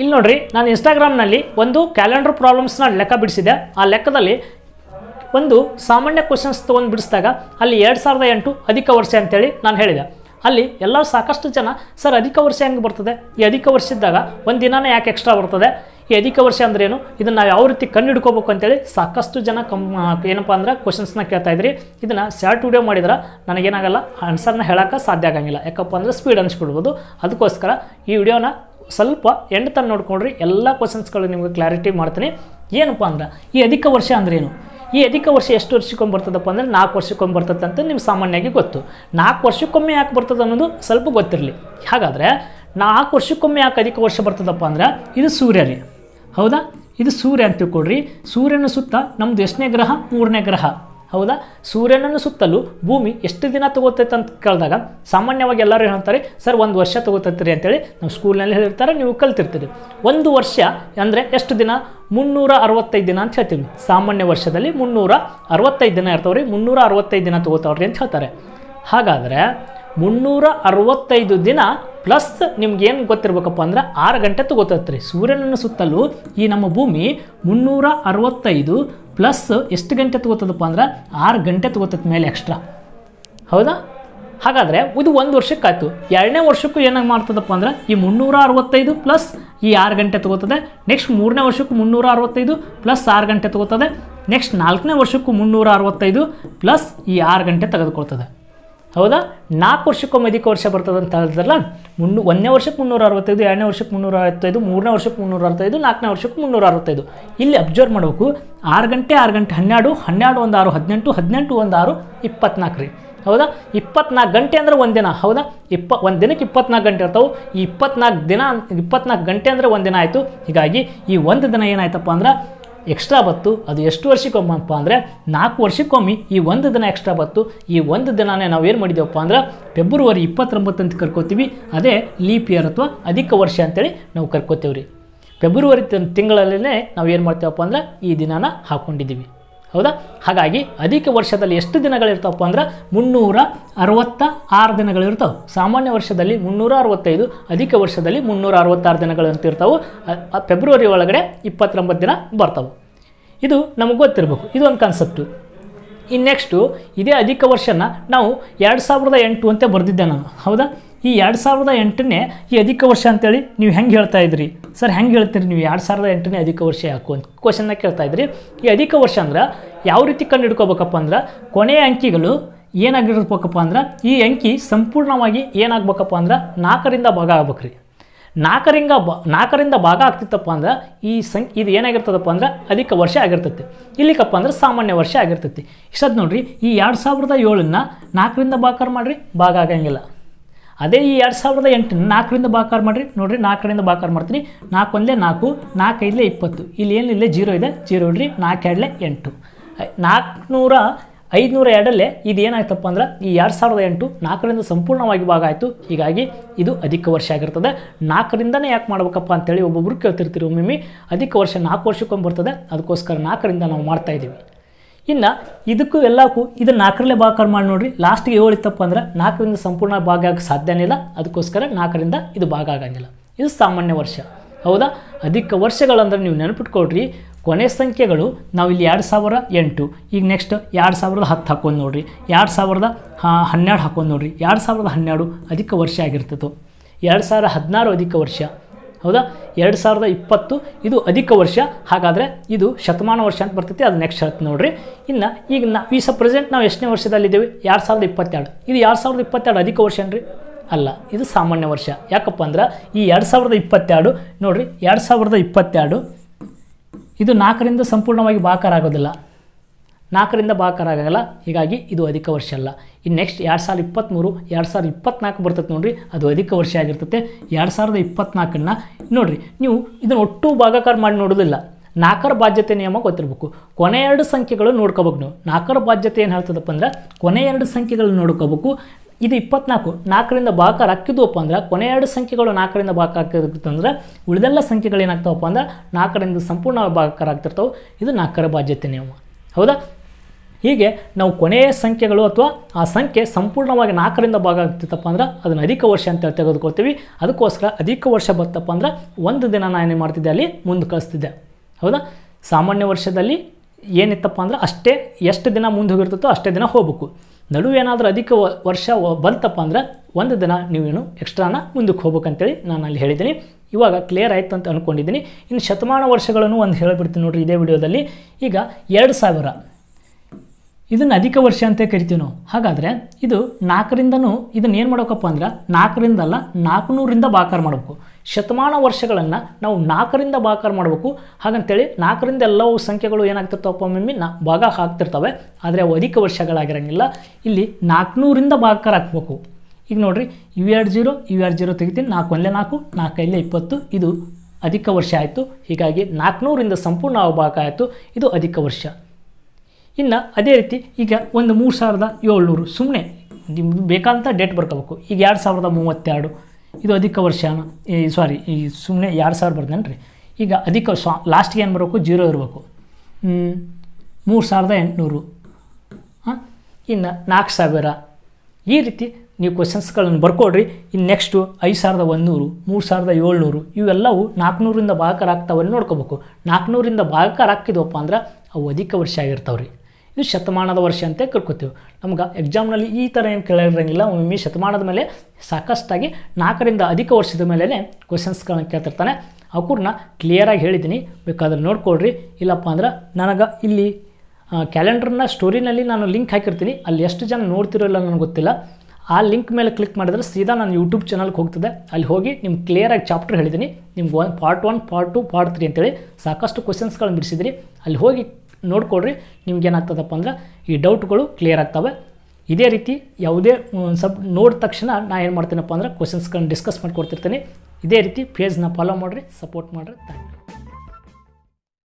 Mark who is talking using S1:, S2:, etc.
S1: ಇಲ್ಲಿ ನೋಡ್ರಿ, ನಾನು ಇನ್ಸ್ಟಾಗ್ರಾಮ್ನಲ್ಲಿ ಒಂದು ಕ್ಯಾಲೆಂಡರ್ ಪ್ರಾಬ್ಲಮ್ಸ್ನ ಲೆಕ್ಕ ಬಿಡಿಸಿದೆ ಆ ಲೆಕ್ಕದಲ್ಲಿ ಒಂದು ಸಾಮಾನ್ಯ ಕ್ವಶನ್ಸ್ ತೊಗೊಂಡು ಬಿಡಿಸಿದಾಗ ಅಲ್ಲಿ ಎರಡು ಸಾವಿರದ ಎಂಟು ಅಧಿಕ ವರ್ಷ ಅಂತೇಳಿ ನಾನು ಹೇಳಿದೆ. ಅಲ್ಲಿ ಎಲ್ಲ ಸಾಕಷ್ಟು ಜನ, ಸರ್, ಅಧಿಕ ವರ್ಷ ಹೆಂಗೆ ಬರ್ತದೆ? ಈ ಅಧಿಕ ವರ್ಷ ಇದ್ದಾಗ ಒಂದು ದಿನಾನೇ ಯಾಕೆ ಎಕ್ಸ್ಟ್ರಾ ಬರ್ತದೆ? ಈ ಅಧಿಕ ವರ್ಷ ಅಂದ್ರೇನು ಇದನ್ನು ನಾವು ಯಾವ ರೀತಿ ಕಂಡು ಹಿಡ್ಕೋಬೇಕು ಅಂತೇಳಿ ಸಾಕಷ್ಟು ಜನ ಕಮ್ ಏನಪ್ಪ ಅಂದ್ರೆ ಕ್ವಶನ್ಸ್ನ ಕೇಳ್ತಾ ಇದ್ರಿ. ಇದನ್ನು ಶಾರ್ಟ್ ವಿಡಿಯೋ ಮಾಡಿದ್ರೆ ನನಗೇನಾಗಲ್ಲ ಆನ್ಸರ್ನ ಹೇಳೋಕ್ಕೆ ಸಾಧ್ಯ ಆಗಂಗಿಲ್ಲ. ಯಾಕಪ್ಪ ಅಂದರೆ ಸ್ಪೀಡ್ ಅನಿಸ್ಬಿಡ್ಬೋದು. ಅದಕ್ಕೋಸ್ಕರ ಈ ವಿಡಿಯೋನ ಸ್ವಲ್ಪ ಎಂಡ್ ತನಕ ನೋಡ್ಕೊಂಡ್ರಿ. ಎಲ್ಲ ಕ್ವಶನ್ಸ್ಗಳು ನಿಮಗೆ ಕ್ಲಾರಿಟಿ ಮಾಡ್ತೀನಿ. ಏನಪ್ಪ ಅಂದ್ರೆ ಈ ಅಧಿಕ ವರ್ಷ ಅಂದ್ರೇನು ಈ ಅಧಿಕ ವರ್ಷ ಎಷ್ಟು ವರ್ಷಕ್ಕೊಮ್ಮೆ ಬರ್ತದಪ್ಪ ಅಂದರೆ ನಾಲ್ಕು ವರ್ಷಕ್ಕೊಮ್ಮೆ ಬರ್ತದೆ ಅಂತ ನಿಮ್ಗೆ ಸಾಮಾನ್ಯವಾಗಿ ಗೊತ್ತು. ನಾಲ್ಕು ವರ್ಷಕ್ಕೊಮ್ಮೆ ಯಾಕೆ ಬರ್ತದೆ ಅನ್ನೋದು ಸ್ವಲ್ಪ ಗೊತ್ತಿರಲಿ. ಹಾಗಾದರೆ ನಾಲ್ಕು ವರ್ಷಕ್ಕೊಮ್ಮೆ ಯಾಕೆ ಅಧಿಕ ವರ್ಷ ಬರ್ತದಪ್ಪ ಅಂದ್ರೆ ಇದು ಸೂರ್ಯ ರೀ ಹೌದಾ? ಇದು ಸೂರ್ಯ ಅಂತ ತಿಳ್ಕೊಳ್ರಿ. ಸೂರ್ಯನ ಸುತ್ತ ನಮ್ಮದು ಎಷ್ಟನೇ ಗ್ರಹ? ಮೂರನೇ ಗ್ರಹ. ಹೌದಾ? ಸೂರ್ಯನನ್ನು ಸುತ್ತಲೂ ಭೂಮಿ ಎಷ್ಟು ದಿನ ತಗೋತೈತೆ ಅಂತ ಕೇಳಿದಾಗ ಸಾಮಾನ್ಯವಾಗಿ ಎಲ್ಲರೂ ಹೇಳ್ತಾರೆ ಸರ್, ಒಂದು ವರ್ಷ ತಗೋತೈತ್ರಿ ಅಂತೇಳಿ ನಮ್ಮ ಸ್ಕೂಲ್ನಲ್ಲಿ ಹೇಳಿರ್ತಾರೆ ನೀವು ಕಲ್ತಿರ್ತೀರಿ. ಒಂದು ವರ್ಷ ಅಂದರೆ ಎಷ್ಟು ದಿನ? ಮುನ್ನೂರ ಅರವತ್ತೈದು ದಿನ ಅಂತ ಹೇಳ್ತೀವಿ. ಸಾಮಾನ್ಯ ವರ್ಷದಲ್ಲಿ ಮುನ್ನೂರ ಅರವತ್ತೈದು ದಿನ ಇರ್ತಾವ್ರಿ ಮುನ್ನೂರ ಅರವತ್ತೈದು ದಿನ ತಗೋತಾವ್ರಿ ಅಂತ ಹೇಳ್ತಾರೆ. ಹಾಗಾದರೆ ಮುನ್ನೂರ ಅರವತ್ತೈದು ದಿನ ಪ್ಲಸ್ ನಿಮ್ಗೇನು ಗೊತ್ತಿರ್ಬೇಕಪ್ಪ ಅಂದ್ರೆ ಆರು ಗಂಟೆ ತಗೋತೈತ್ರಿ. ಸೂರ್ಯನನ್ನು ಸುತ್ತಲೂ ಈ ನಮ್ಮ ಭೂಮಿ ಮುನ್ನೂರ ಅರವತ್ತೈದು ಪ್ಲಸ್ ಎಷ್ಟು ಗಂಟೆ ತಗೋತದಪ್ಪ ಅಂದ್ರೆ ಆರು ಗಂಟೆ ತಗೋತೈತೆ ಮೇಲೆ ಎಕ್ಸ್ಟ್ರಾ ಹೌದಾ? ಹಾಗಾದರೆ ಇದು ಒಂದು ವರ್ಷಕ್ಕಾಯ್ತು. ಎರಡನೇ ವರ್ಷಕ್ಕೂ ಏನಾಗಿ ಮಾಡ್ತದಪ್ಪ ಅಂದ್ರೆ ಈ ಮುನ್ನೂರ ಅರವತ್ತೈದು ಪ್ಲಸ್ ಈ ಆರು ಗಂಟೆ ತಗೋತದೆ. ನೆಕ್ಸ್ಟ್ ಮೂರನೇ ವರ್ಷಕ್ಕೂ ಮುನ್ನೂರ ಅರವತ್ತೈದು ಪ್ಲಸ್ ಆರು ಗಂಟೆ ತಗೋತದೆ. ನೆಕ್ಸ್ಟ್ ನಾಲ್ಕನೇ ವರ್ಷಕ್ಕೂ ಮುನ್ನೂರ ಅರವತ್ತೈದು ಪ್ಲಸ್ ಈ ಆರು ಗಂಟೆ ತೆಗೆದುಕೊಳ್ತದೆ. ಹೌದಾ? ನಾಲ್ಕು ವರ್ಷಕ್ಕೊಮ್ಮೆ ಅಧಿಕ ವರ್ಷ ಬರ್ತದೆ ಅಂತ ಹೇಳಿದ್ರಲ್ಲ, ಮುನ್ನೂ, ಒಂದನೇ ವರ್ಷಕ್ಕೆ ಮುನ್ನೂರ ಅರವತ್ತೈದು ಎರಡನೇ ವರ್ಷಕ್ಕೆ ಮುನ್ನೂರ ಅರವತ್ತೈದು ಮೂರನೇ ವರ್ಷಕ್ಕೆ ಮುನ್ನೂರ ಅರವತ್ತೈದು ನಾಲ್ಕನೇ ವರ್ಷಕ್ಕೆ ಮುನ್ನೂರ ಅರವತ್ತೈದು ಇಲ್ಲಿ ಅಬ್ಸರ್ವ್ ಮಾಡಬೇಕು, ಆರು ಗಂಟೆ ಆರು ಗಂಟೆ ಹನ್ನೆರಡು ಹನ್ನೆರಡು ಒಂದು ಆರು, ಹದಿನೆಂಟು ಹದಿನೆಂಟು ಒಂದು ಆರು, ಇಪ್ಪತ್ನಾಲ್ಕು ರೀ. ಹೌದಾ? ಇಪ್ಪತ್ನಾಲ್ಕು ಗಂಟೆ ಅಂದ್ರೆ ಒಂದು ದಿನ, ಹೌದಾ? ಇಪ್ಪ, ಒಂದು ದಿನಕ್ಕೆ ಇಪ್ಪತ್ನಾಲ್ಕು ಗಂಟೆ ಇರ್ತಾವೆ. ಈ ಇಪ್ಪತ್ನಾಲ್ಕು ದಿನ, ಇಪ್ಪತ್ನಾಲ್ಕು ಗಂಟೆ ಅಂದರೆ ಒಂದು ದಿನ ಆಯಿತು. ಹೀಗಾಗಿ ಈ ಒಂದು ದಿನ ಏನಾಯ್ತಪ್ಪ ಅಂದ್ರೆ ಎಕ್ಸ್ಟ್ರಾ ಬತ್ತು, ಅದು ಎಷ್ಟು ವರ್ಷಕ್ಕೊಮ್ಮಪ್ಪ ಅಂದರೆ ನಾಲ್ಕು ವರ್ಷಕ್ಕೊಮ್ಮೆ ಈ ಒಂದು ದಿನ ಎಕ್ಸ್ಟ್ರಾ ಬತ್ತು, ಈ ಒಂದು ದಿನನೇ ನಾವು ಏನು ಮಾಡಿದ್ದೇವಪ್ಪ ಅಂದ್ರೆ ಫೆಬ್ರವರಿ ಇಪ್ಪತ್ತೊಂಬತ್ತು ಅಂತ ಕರ್ಕೋತೀವಿ. ಅದೇ ಲೀಪ್ ಇಯರ್ ಅಥವಾ ಅಧಿಕ ವರ್ಷ ಅಂತೇಳಿ ನಾವು ಕರ್ಕೋತೇವೆ ರೀ ಫೆಬ್ರವರಿ ತಿಂಗಳಲ್ಲೇ ನಾವು ಏನು ಮಾಡ್ತೇವಪ್ಪ ಅಂದ್ರೆ ಈ ದಿನಾನ ಹಾಕ್ಕೊಂಡಿದ್ದೀವಿ ಹೌದಾ? ಹಾಗಾಗಿ ಅಧಿಕ ವರ್ಷದಲ್ಲಿ ಎಷ್ಟು ದಿನಗಳಿರ್ತಾವಪ್ಪ ಅಂದ್ರೆ ಮುನ್ನೂರ ಅರವತ್ತ ಆರು ದಿನಗಳಿರ್ತಾವೆ. ಸಾಮಾನ್ಯ ವರ್ಷದಲ್ಲಿ ಮುನ್ನೂರ ಅರವತ್ತೈದು, ಅಧಿಕ ವರ್ಷದಲ್ಲಿ ಮುನ್ನೂರ ಅರವತ್ತಾರು ದಿನಗಳು ಅಂತ ಇರ್ತಾವೆ. ಅ- ಅ- ಫೆಬ್ರವರಿ ಒಳಗಡೆ ಇಪ್ಪತ್ತೊಂಬತ್ತು ದಿನ ಬರ್ತಾವೆ. ಇದು ನಮಗೆ ಗೊತ್ತಿರಬೇಕು. ಇದು ಒಂದು ಕಾನ್ಸೆಪ್ಟು ಇನ್ನು ನೆಕ್ಸ್ಟು ಇದೇ ಅಧಿಕ ವರ್ಷನ ನಾವು ಎರಡು ಸಾವಿರದ ಎಂಟು ಅಂತ ಬರೆದಿದ್ದೆ ನಾನು. ಹೌದಾ? ಈ ಎರಡು ಸಾವಿರದ ಎಂಟನೇ ಈ ಅಧಿಕ ವರ್ಷ ಅಂತೇಳಿ ನೀವು ಹೆಂಗೆ ಹೇಳ್ತಾ ಇದ್ರಿ? ಸರ್, ಹೆಂಗೆ ಹೇಳ್ತೀರಿ ನೀವು ಎರಡು ಸಾವಿರದ ಎಂಟನೇ ಅಧಿಕ ವರ್ಷ ಯಾಕು ಅಂತ ಕ್ವಶನ್ನ ಕೇಳ್ತಾ ಇದ್ರಿ. ಈ ಅಧಿಕ ವರ್ಷ ಅಂದ್ರೆ ಯಾವ ರೀತಿ ಕಂಡು ಹಿಡ್ಕೋಬೇಕಪ್ಪ ಅಂದ್ರೆ ಕೊನೆಯ ಅಂಕಿಗಳು ಏನಾಗಿರ್ಬೇಕಪ್ಪ ಅಂದ್ರೆ ಈ ಅಂಕಿ ಸಂಪೂರ್ಣವಾಗಿ ಏನಾಗಬೇಕಪ್ಪ ಅಂದ್ರೆ ನಾಲ್ಕರಿಂದ ಭಾಗ ಆಗ್ಬೇಕ್ರಿ. ನಾಲ್ಕರಿಂದ ಬ ನಾಲ್ಕರಿಂದ ಭಾಗ ಆಗ್ತಿತ್ತಪ್ಪ ಅಂದ್ರೆ ಈ ಸಂ, ಇದು ಏನಾಗಿರ್ತದಪ್ಪ ಅಂದ್ರೆ ಅಧಿಕ ವರ್ಷ ಆಗಿರ್ತೈತಿ. ಇಲ್ಲಿಕಪ್ಪ ಅಂದ್ರೆ ಸಾಮಾನ್ಯ ವರ್ಷ ಆಗಿರ್ತೈತಿ. ಇಷ್ಟದು ನೋಡ್ರಿ, ಈ ಎರಡು ಸಾವಿರದ ಏಳನ್ನ ನಾಲ್ಕರಿಂದ ಭಾಗ ಮಾಡಿರಿ, ಭಾಗ ಆಗಂಗಿಲ್ಲ. ಅದೇ ಈ ಎರಡು ಸಾವಿರದ ಎಂಟು ನಾಲ್ಕರಿಂದ ಬಾಕಾರ್ ಮಾಡಿರಿ. ನೋಡಿರಿ, ನಾಲ್ಕರಿಂದ ಬಾಕಾರ್ ಮಾಡ್ತೀನಿ. ನಾಲ್ಕು ಒಂದೇ ನಾಲ್ಕು, ನಾಲ್ಕೈದಲೇ ಇಪ್ಪತ್ತು. ಇಲ್ಲಿ ಏನಿಲ್ಲೇ ಜೀರೋ ಇದೆ. ಜೀರೋ ಇಡ್ರಿ ನಾಲ್ಕು ಎರಡಲೇ ಎಂಟು ನಾಲ್ಕುನೂರ ಐದುನೂರ ಎರಡಲ್ಲೇ ಇದು ಏನಾಯ್ತಪ್ಪ ಅಂದ್ರೆ, ಈ ಎರಡು ಸಾವಿರದ ಎಂಟು ನಾಲ್ಕರಿಂದ ಸಂಪೂರ್ಣವಾಗಿ ಭಾಗ ಆಯಿತು. ಹೀಗಾಗಿ ಇದು ಅಧಿಕ ವರ್ಷ ಆಗಿರ್ತದೆ. ನಾಲ್ಕರಿಂದನೇ ಯಾಕೆ ಮಾಡ್ಬೇಕಪ್ಪ ಅಂತೇಳಿ ಒಬ್ಬೊಬ್ರು ಕೇಳ್ತಿರ್ತೀರಿ ಒಮ್ಮೊಮ್ಮೆ. ಅಧಿಕ ವರ್ಷ ನಾಲ್ಕು ವರ್ಷಕ್ಕೊಮ್ಮೆ ಬರ್ತದೆ. ಅದಕ್ಕೋಸ್ಕರ ನಾಲ್ಕರಿಂದ ನಾವು ಮಾಡ್ತಾ ಇದ್ದೀವಿ. ಇನ್ನು ಇದಕ್ಕೂ ಎಲ್ಲಕ್ಕೂ ಇದು ನಾಲ್ಕರಲ್ಲೇ ಭಾಗಾಕಾರ ಮಾಡಿ ನೋಡ್ರಿ. ಲಾಸ್ಟ್ಗೆ ಏಳು ಇತ್ತಪ್ಪ ಅಂದ್ರೆ ನಾಲ್ಕರಿಂದ ಸಂಪೂರ್ಣ ಭಾಗ ಆಗಕ್ಕೆ ಸಾಧ್ಯನೇ ಇಲ್ಲ ಅದಕ್ಕೋಸ್ಕರ ನಾಲ್ಕರಿಂದ ಇದು ಭಾಗ ಆಗಂಗಿಲ್ಲ. ಇದು ಸಾಮಾನ್ಯ ವರ್ಷ. ಹೌದಾ? ಅಧಿಕ ವರ್ಷಗಳಂದ್ರೆ ನೀವು ನೆನಪಿಟ್ಕೊಳ್ರಿ. ಕೊನೆ ಸಂಖ್ಯೆಗಳು ನಾವು ಇಲ್ಲಿ ಎರಡು ಸಾವಿರ ಎಂಟು. ಈಗ ನೆಕ್ಸ್ಟ್ ಎರಡು ಸಾವಿರದ ಹತ್ತು ಹಾಕೊಂಡು ನೋಡ್ರಿ. ಎರಡು ಸಾವಿರದ ಹನ್ನೆರಡು ಹಾಕೊಂಡು ನೋಡ್ರಿ. ಎರಡು ಸಾವಿರದ ಹನ್ನೆರಡು ಅಧಿಕ ವರ್ಷ ಆಗಿರ್ತದೆ ಎರಡು ಸಾವಿರ ಹದಿನಾರು ಅಧಿಕ ವರ್ಷ. ಹೌದಾ? ಎರಡು ಸಾವಿರದ ಇಪ್ಪತ್ತು, ಇದು ಅಧಿಕ ವರ್ಷ. ಹಾಗಾದರೆ ಇದು ಶತಮಾನ ವರ್ಷ ಅಂತ ಬರ್ತೈತಿ, ಅದು ನೆಕ್ಸ್ಟ್ ಹೇಳ್ತು ನೋಡಿರಿ. ಇನ್ನು, ಈಗ ನಾ, ಈ ಸ ಪ್ರೆಸೆಂಟ್ ನಾವು ಎಷ್ಟನೇ ವರ್ಷದಲ್ಲಿದ್ದೀವಿ? ಎರಡು ಸಾವಿರದ ಇಪ್ಪತ್ತೆರಡು. ಇದು ಎರಡು ಸಾವಿರದ ಇಪ್ಪತ್ತೆರಡು ಅಧಿಕ ವರ್ಷ ರೀ ಅಲ್ಲ, ಇದು ಸಾಮಾನ್ಯ ವರ್ಷ. ಯಾಕಪ್ಪ ಅಂದ್ರೆ, ಈ ಎರಡು ಸಾವಿರದ ಇಪ್ಪತ್ತೆರಡು, ನೋಡಿರಿ, ಎರಡು ಸಾವಿರದ ಇಪ್ಪತ್ತೆರಡು, ಇದು ನಾಲ್ಕರಿಂದ ಸಂಪೂರ್ಣವಾಗಿ ಭಾಕಾರ ಆಗೋದಿಲ್ಲ. ನಾಲ್ಕರಿಂದ ಭಾಗಕಾರ ಆಗಲ್ಲ ಹೀಗಾಗಿ ಇದು ಅಧಿಕ ವರ್ಷ ಅಲ್ಲ. ಇನ್ನು ನೆಕ್ಸ್ಟ್ ಎರಡು ಸಾವಿರದ ಇಪ್ಪತ್ತ್ಮೂರು ಎರಡು ಸಾವಿರದ ಇಪ್ಪತ್ನಾಲ್ಕು ಬರ್ತದೆ ನೋಡಿರಿ, ಅದು ಅಧಿಕ ವರ್ಷ ಆಗಿರ್ತದೆ ಎರಡು ಸಾವಿರದ ಇಪ್ಪತ್ನಾಲ್ಕನ್ನು ನೋಡಿರಿ, ನೀವು ಇದನ್ನು ಒಟ್ಟು ಭಾಗಕಾರ ಮಾಡಿ ನೋಡೋದಿಲ್ಲ. ನಾಲ್ಕರ ಬಾಧ್ಯತೆ ನಿಯಮ ಗೊತ್ತಿರಬೇಕು. ಕೊನೆ ಎರಡು ಸಂಖ್ಯೆಗಳು ನೋಡ್ಕೋಬೇಕು ನೀವು. ನಾಲ್ಕರ ಬಾಧ್ಯತೆ ಏನು ಹೇಳ್ತದಪ್ಪ ಅಂದ್ರೆ, ಕೊನೆ ಎರಡು ಸಂಖ್ಯೆಗಳು ನೋಡ್ಕೋಬೇಕು. ಇದು ಇಪ್ಪತ್ನಾಲ್ಕು, ನಾಲ್ಕರಿಂದ ಭಾಗಕಾರ ಹಾಕಿದ್ವಪ್ಪ ಅಂದ್ರೆ, ಕೊನೆ ಎರಡು ಸಂಖ್ಯೆಗಳು ನಾಲ್ಕರಿಂದ ಭಾಗ ಅಂದ್ರೆ, ಉಳಿದೆಲ್ಲ ಸಂಖ್ಯೆಗಳು ಏನಾಗ್ತಾವಪ್ಪ ಅಂದ್ರೆ, ನಾಲ್ಕರಿಂದ ಸಂಪೂರ್ಣ ಭಾಗಕಾರ ಆಗ್ತಿರ್ತಾವೆ. ಇದು ನಾಲ್ಕರ ಬಾಧ್ಯತೆ ನಿಯಮ. ಹೌದಾ? ಹೀಗೆ ನಾವು ಕೊನೆಯ ಸಂಖ್ಯೆಗಳು ಅಥವಾ ಆ ಸಂಖ್ಯೆ ಸಂಪೂರ್ಣವಾಗಿ ನಾಲ್ಕರಿಂದ ಭಾಗ ಆಗ್ತಿತ್ತಪ್ಪ ಅಂದ್ರೆ ಅದನ್ನು ಅಧಿಕ ವರ್ಷ ಅಂತ ತೆಗೆದುಕೊಳ್ತೀವಿ. ಅದಕ್ಕೋಸ್ಕರ ಅಧಿಕ ವರ್ಷ ಬಂತಪ್ಪ ಅಂದ್ರೆ ಒಂದು ದಿನ ನಾನು ಏನು ಮಾಡ್ತಿದ್ದೆ ಅಲ್ಲಿ ಮುಂದೆ ಕಳಿಸ್ತಿದ್ದೆ. ಹೌದಾ? ಸಾಮಾನ್ಯ ವರ್ಷದಲ್ಲಿ ಏನಿತ್ತಪ್ಪ ಅಂದ್ರೆ ಅಷ್ಟೇ ಎಷ್ಟು ದಿನ ಮುಂದೆ ಹೋಗಿರ್ತೈತೋ ಅಷ್ಟೇ ದಿನ ಹೋಗ್ಬೇಕು. ನಡುವೆ ಏನಾದರೂ ಅಧಿಕ ವರ್ಷ ಬಂತಪ್ಪ ಅಂದ್ರೆ ಒಂದು ದಿನ ನೀವೇನು ಎಕ್ಸ್ಟ್ರಾನ ಮುಂದಕ್ಕೆ ಹೋಗ್ಬೇಕಂತೇಳಿ ನಾನು ಅಲ್ಲಿ ಹೇಳಿದ್ದೀನಿ. ಇವಾಗ ಕ್ಲಿಯರ್ ಆಯ್ತು ಅಂತ ಅಂದ್ಕೊಂಡಿದ್ದೀನಿ ಇನ್ನು ಶತಮಾನ ವರ್ಷಗಳನ್ನು ಒಂದು ಹೇಳಿಬಿಡ್ತೀನಿ ನೋಡಿರಿ ಇದೇ ವಿಡಿಯೋದಲ್ಲಿ. ಈಗ ಎರಡು ಸಾವಿರ. ಇದನ್ನು ಅಧಿಕ ವರ್ಷ ಅಂತ ಕರಿತೀವಿ ನಾವು. ಹಾಗಾದರೆ ಇದು ನಾಲ್ಕರಿಂದನೂ ಇದನ್ನು ಏನು ಮಾಡೋಕಪ್ಪ ಅಂದ್ರೆ ನಾಲ್ಕರಿಂದಲ್ಲ ನಾಲ್ಕುನೂರಿಂದ ಬಾಕಾರ ಮಾಡಬೇಕು. ಶತಮಾನ ವರ್ಷಗಳನ್ನು ನಾವು ನಾಲ್ಕರಿಂದ ಬಾಕಾರ ಮಾಡಬೇಕು. ಹಾಗಂತೇಳಿ ನಾಲ್ಕರಿಂದ ಎಲ್ಲವೂ ಸಂಖ್ಯೆಗಳು ಏನಾಗ್ತಿರ್ತಾವಪ್ಪ ಒಮ್ಮೊಮ್ಮೆ ನಾ ಭಾಗ ಹಾಕ್ತಿರ್ತವೆ. ಆದರೆ ಅವು ಅಧಿಕ ವರ್ಷಗಳಾಗಿರಂಗಿಲ್ಲ. ಇಲ್ಲಿ ನಾಲ್ಕುನೂರಿಂದ ಬಾಕಾರ ಹಾಕ್ಬೇಕು. ಈಗ ನೋಡಿರಿ, ಇವು ಎರಡು ಜೀರೋ, ಇವು ಎರಡು ಜೀರೋ ತೆಗಿತೀನಿ. ನಾಲ್ಕು ಒಂದೇ ನಾಲ್ಕು ನಾಲ್ಕೈಲೇ ಇಪ್ಪತ್ತು. ಇದು ಅಧಿಕ ವರ್ಷ ಆಯಿತು. ಹೀಗಾಗಿ ನಾಲ್ಕುನೂರಿಂದ ಸಂಪೂರ್ಣ ಭಾಗ ಆಯಿತು. ಇದು ಅಧಿಕ ವರ್ಷ. ಇನ್ನು ಅದೇ ರೀತಿ ಈಗ ಒಂದು ಮೂರು ಸಾವಿರದ ಏಳ್ನೂರು ಸುಮ್ಮನೆ ನಿಮ್ಗೆ ಬೇಕಾದಂಥ ಡೇಟ್ ಬರ್ಕೋಬೇಕು. ಈಗ ಎರಡು ಸಾವಿರದ ಮೂವತ್ತೆರಡು, ಇದು ಅಧಿಕ ವರ್ಷನ, ಈ ಸಾರಿ ಈ ಸುಮ್ಮನೆ ಎರಡು ಸಾವಿರ ಬರ್ದೇನೆ ರೀ ಈಗ ಅಧಿಕ ಸ್ವಾ ಲಾಸ್ಟಿಗೆ ಏನು ಬರಬೇಕು? ಜೀರೋ ಇರಬೇಕು. ಮೂರು ಸಾವಿರದ ಎಂಟುನೂರು. ಹಾಂ? ಇನ್ನು ನಾಲ್ಕು ಸಾವಿರ. ಈ ರೀತಿ ನೀವು ಕ್ವಶನ್ಸ್ಗಳನ್ನು ಬರ್ಕೊಡ್ರಿ. ಇನ್ನು ನೆಕ್ಸ್ಟು ಐದು ಸಾವಿರದ ಒಂದುನೂರು ಮೂರು ಸಾವಿರದ ಏಳ್ನೂರು, ಇವೆಲ್ಲವು ನಾಲ್ಕುನೂರಿಂದ ಭಾಗಕಾರ ಆಗ್ತಾವಲ್ಲಿ ನೋಡ್ಕೋಬೇಕು. ನಾಲ್ಕುನೂರಿಂದ ಭಾಗಕಾರ ಹಾಕಿದ್ವಪ್ಪ ಅಂದ್ರೆ ಅವು ಅಧಿಕ ವರ್ಷ ಆಗಿರ್ತಾವೆ ರೀ ಇದು ಶತಮಾನದ ವರ್ಷ ಅಂತ ಕರ್ಕೋತೀವಿ ನಮ್ಗೆ ಎಕ್ಸಾಮ್ನಲ್ಲಿ ಈ ಥರ ಏನು ಕೇಳಿರಂಗಿಲ್ಲ. ಒಮ್ಮೆ ಶತಮಾನದ ಮೇಲೆ ಸಾಕಷ್ಟಾಗಿ ನಾಲ್ಕರಿಂದ ಅಧಿಕ ವರ್ಷದ ಮೇಲೇ ಕ್ವಶನ್ಸ್ಗಳನ್ನ ಕೇಳ್ತಿರ್ತಾನೆ. ಅವ್ರನ್ನ ಕ್ಲಿಯರಾಗಿ ಹೇಳಿದ್ದೀನಿ. ಬೇಕಾದ್ರೆ ನೋಡ್ಕೊಳ್ರಿ. ಇಲ್ಲಪ್ಪ ಅಂದ್ರೆ ನನಗೆ ಇಲ್ಲಿ ಕ್ಯಾಲೆಂಡರ್ನ ಸ್ಟೋರಿನಲ್ಲಿ ನಾನು ಲಿಂಕ್ ಹಾಕಿರ್ತೀನಿ. ಅಲ್ಲಿ ಎಷ್ಟು ಜನ ನೋಡ್ತಿರೋ ಇಲ್ಲ ನನಗೆ ಗೊತ್ತಿಲ್ಲ. ಆ ಲಿಂಕ್ ಮೇಲೆ ಕ್ಲಿಕ್ ಮಾಡಿದ್ರೆ ಸೀದಾ ನಾನು ಯೂಟ್ಯೂಬ್ ಚಾನಲ್ಗೆ ಹೋಗ್ತದೆ. ಅಲ್ಲಿ ಹೋಗಿ ನಿಮ್ಗೆ ಕ್ಲಿಯರಾಗಿ ಚಾಪ್ಟರ್ ಹೇಳಿದ್ದೀನಿ. ನಿಮ್ಗೆ one part one part two part three ಅಂತೇಳಿ ಸಾಕಷ್ಟು ಕ್ವಶನ್ಸ್ಗಳನ್ನ ಬಿಡಿಸಿದ್ರಿ ಅಲ್ಲಿ ಹೋಗಿ ನೋಡ್ಕೊಡ್ರಿ ನಿಮ್ಗೆ ಏನಾಗ್ತದಪ್ಪ ಅಂದ್ರೆ ಈ ಡೌಟ್ಗಳು ಕ್ಲಿಯರ್ ಆಗ್ತವೆ. ಇದೇ ರೀತಿ ಯಾವುದೇ ಸಬ್ ನೋಡಿದ ತಕ್ಷಣ ನಾನು ಏನು ಮಾಡ್ತೀನಪ್ಪ ಅಂದ್ರೆ ಕ್ವಶನ್ಸ್ಗಳನ್ನ ಡಿಸ್ಕಸ್ ಮಾಡಿಕೊಡ್ತಿರ್ತೀನಿ. ಇದೇ ರೀತಿ ಪೇಜ್ನ ಫಾಲೋ ಮಾಡಿರಿ ಸಪೋರ್ಟ್ ಮಾಡಿರಿ. Thank you